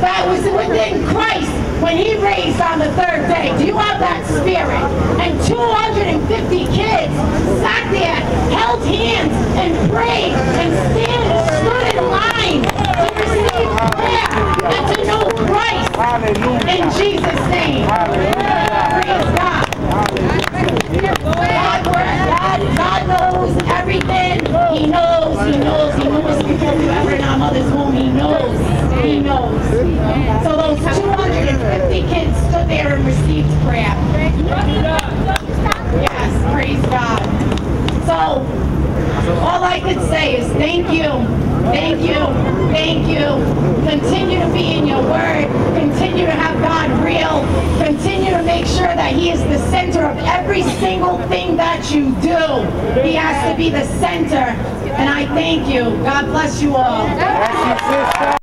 that was within Christ when he raised on the third day. Do you have that spirit? And 250 kids sat there, held hands, and prayed, and stand, stood in line to receive prayer and to know Christ. In Jesus' name. Praise God. God, God, God knows everything. He knows, he knows, he knows before we were ever in our mother's womb. He knows, he knows. So those 250 kids stood there and received prayer. Yes, praise God. So, all I could say is thank you, thank you, thank you. Continue to be in your word. Continue to have God real. Continue to make sure that He is the center of every single thing that you do. He has to be the center. And I thank you. God bless you all.